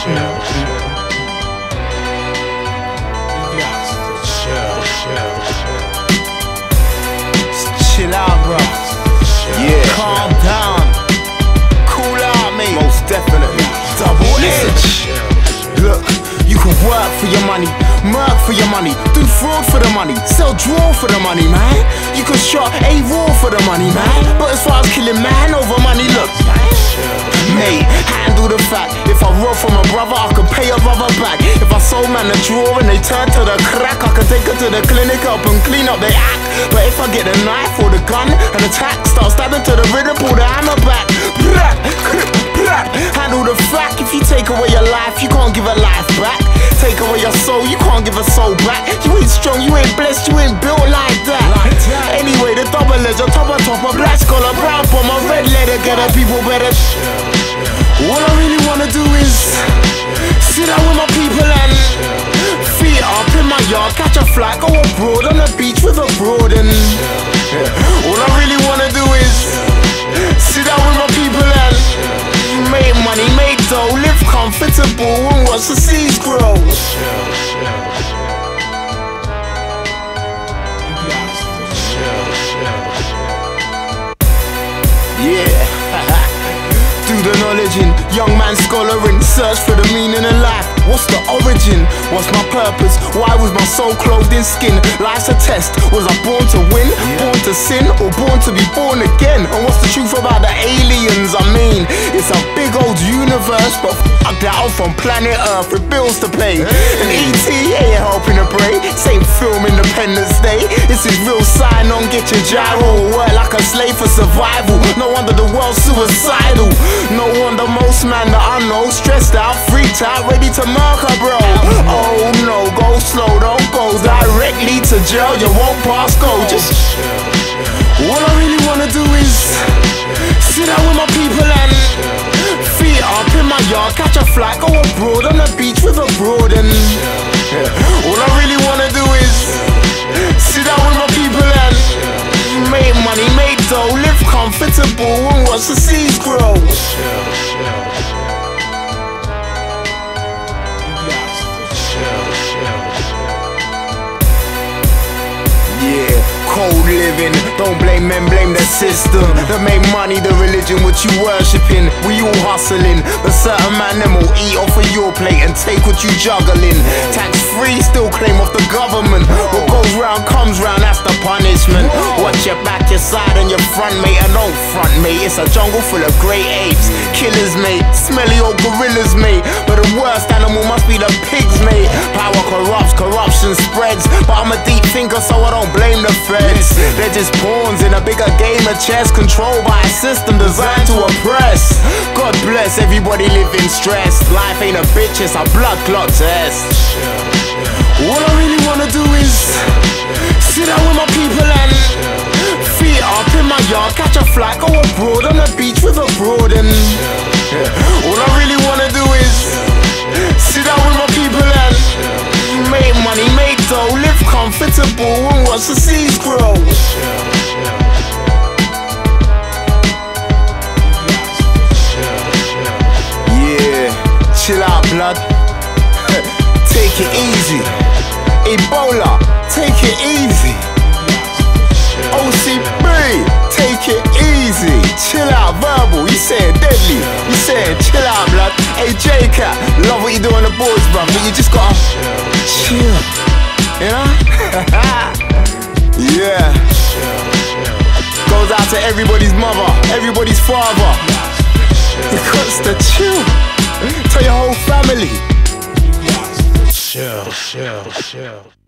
chill, chill. You chill, out, bro. Yeah. Calm down. Cool out, mate. Most definitely. Double edge. Look, you can work for your money, murk for your money, do fraud for the money, sell draw for the money, man. You can shot a raw for the money, man. But as far as killing man over money, look, mate, handle the fact. If I rob from a brother, I can pay a brother back. If I sold man a draw and they turn to the crack, I can take her to the clinic up and clean up their act. But if I get the knife or the gun and attack, start stabbing to the rhythm, pull Take away your soul, you can't give a soul back. You ain't strong, you ain't blessed, you ain't built like that. Like that. Anyway, the double edge, top of top, a black scholar, brown for my red letter, get the people better. All I really wanna do is sit down with my people and feet up in my yard, catch a flight, go abroad on the beach with a broad and all I really wanna do is sit down with my people and make money, make dough, live comfortable and watch the seas grow. The knowledge in, young man scholaring, search for the meaning of life. What's the origin? What's my purpose? Why was my soul clothed in skin? Life's a test. Was I born to win, born to sin, or born to be born again? And what's the truth about the aliens? I mean, it's a big old universe, but fuck that I'm from planet Earth with bills to pay. And ET ain't helping to pray. Same film Independence Day. This is real sign on, get your giro. Work like a slave for survival. No wonder the world's suicidal. No wonder most man that I know stressed out, freaked out, ready to murder, bro. Oh no, go slow, don't go directly to jail. You won't pass go. Just all I really wanna do is sit down with my people yard, catch a flight, go abroad on the beach with a broad and all I really wanna do is sit down with my people and make money, make dough, live comfortable and watch the seas grow. Living. Don't blame men, blame the system. That make money the religion which you worshipping. We all hustling, but certain man them will eat off of your plate and take what you juggling. Tax free, still claim off the government. What goes round comes round, that's the punishment. Watch your back, your side, and your front, mate, and don't front, mate. It's a jungle full of great apes, killers, mate, smelly old gorillas, mate. But the worst animal must be the corruption spreads. But I'm a deep thinker, so I don't blame the feds. They're just pawns in a bigger game of chess, controlled by a system designed to oppress. God bless everybody living stressed. Life ain't a bitch, it's a blood clot test. The seas grow. Yeah, chill out, blood. take it easy. Ebola, take it easy. OCB, take it easy. Chill out, verbal. You saying deadly. You saying chill out, blood. Hey, J-Cat, love what you do on the boards, bro. But you just gotta everybody's mother, everybody's father. You got to chill. Tell your whole family. Chill, chill, chill.